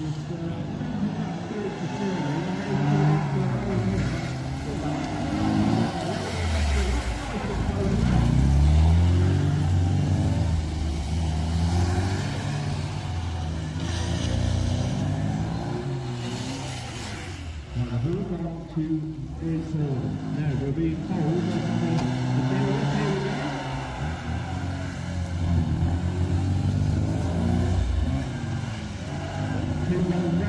Yes, sir. Thank you.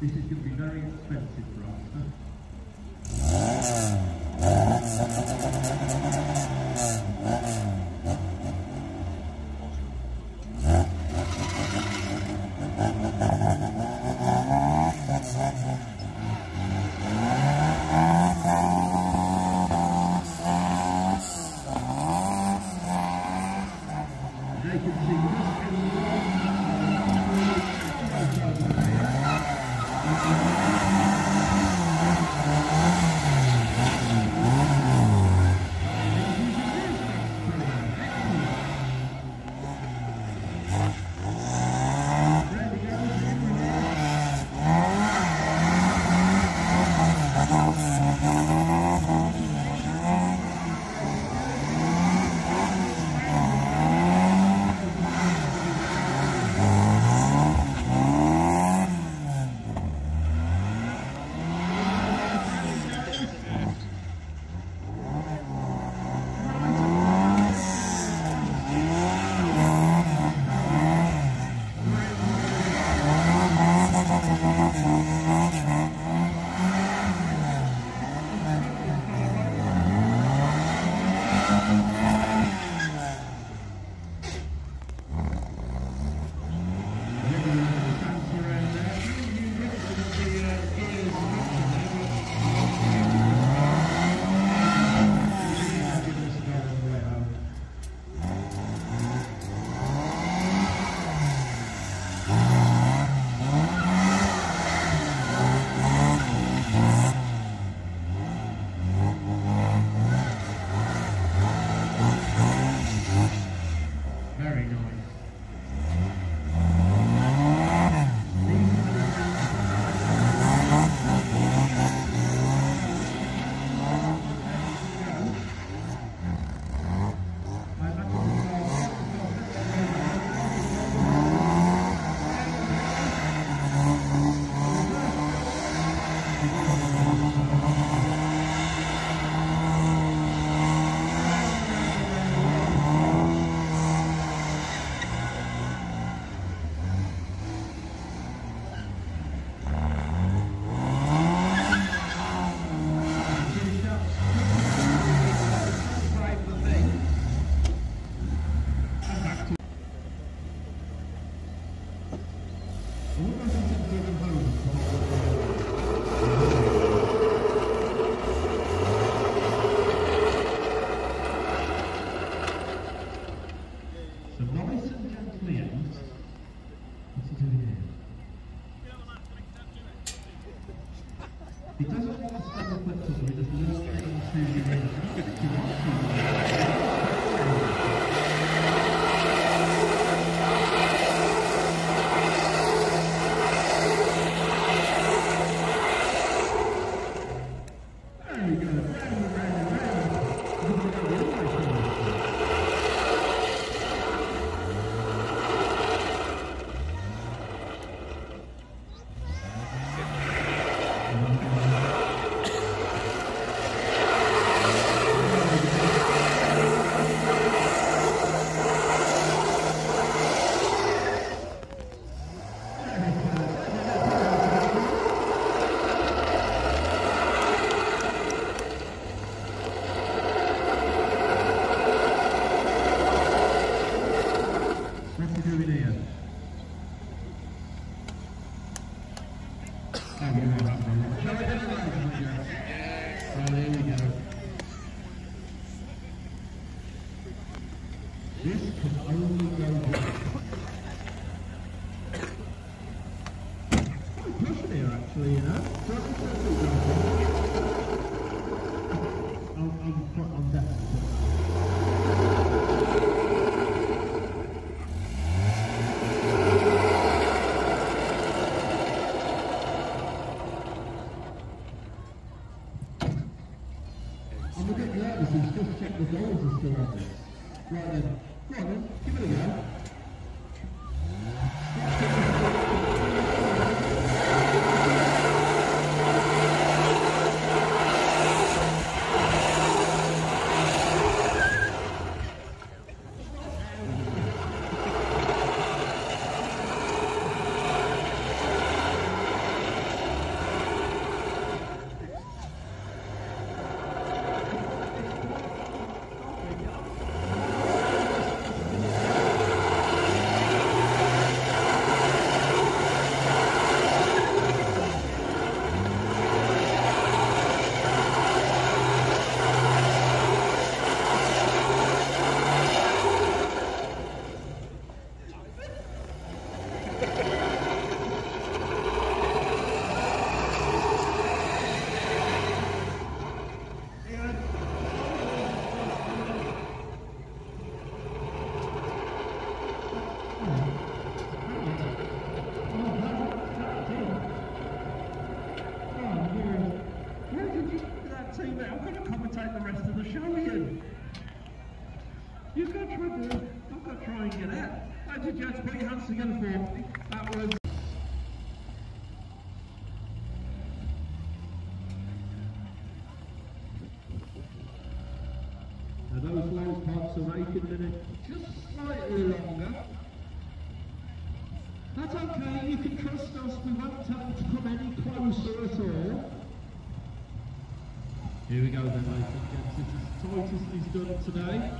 This is going to be very expensive for They can see this Amen. I'm a bit nervous, he's just checked the goals are still on this. Right then, go on then, give it a go. Where did you get that team out? I'm going to commentate the rest of the show again. Got to try to, try and get out. How did you to put your hands together for? That was. Now those low parts are making it just slightly longer. That's okay, you can trust us, we won't tell them to come any closer at all. Here we go then, ladies and gents. This is Titus he's done today.